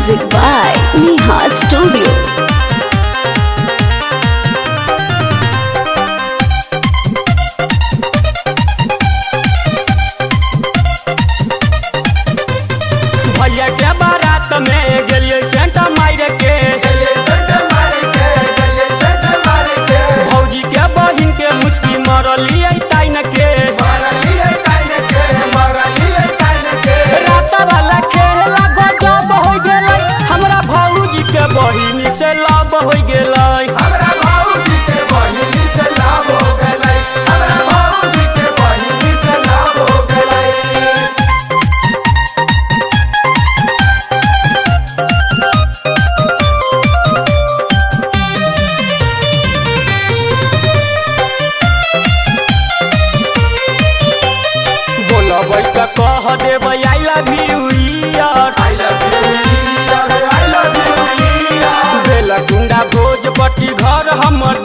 Music by Neha studio भैया के बारात में गेलिए सेंटा मारे के सेंटा कह दे आई लव यू यार. बेला कुंडा भोजपट्टी घर हमर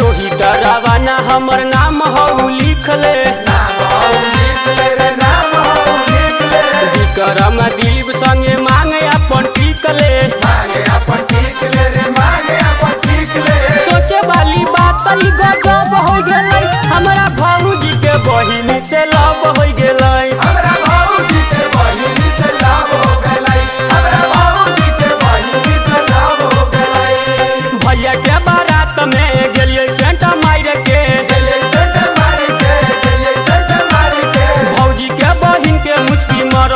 रोहित रावाना हमर नाम हौ लिख ले नाम हौ लिख ले रे नाम हौ लिख ले विक्रम दिलीप संगे मांगे अपन टिक ले मांगे अपन ठीक ले रे मांगे अपन ठीक ले सोचे वाली बात गजब हो गेलै। हमरा भौजी के बहिनी से लव हो गेलै।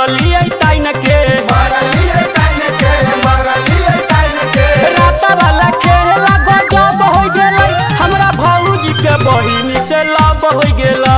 मरलियै ताइन के। मारलिए ताइन के मारलिए ताइन के। रात वाला खेला गजब गेलै हमरा भौजी के बहिनी से लव हो गेलै।